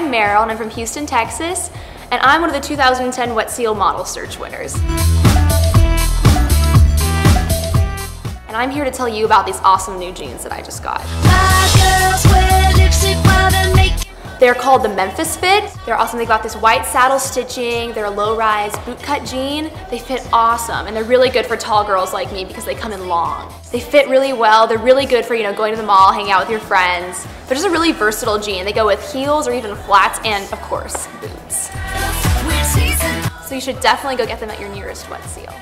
Meryl and I'm from Houston, Texas, and I'm one of the 2010 Wet Seal Model Search winners. And I'm here to tell you about these awesome new jeans that I just got. They're called the Memphis Fit. They're awesome. They got this white saddle stitching. They're a low-rise bootcut jean. They fit awesome, and they're really good for tall girls like me because they come in long. They fit really well. They're really good for you know going to the mall, hanging out with your friends. They're just a really versatile jean. They go with heels or even flats, and of course, boots. So you should definitely go get them at your nearest Wet Seal.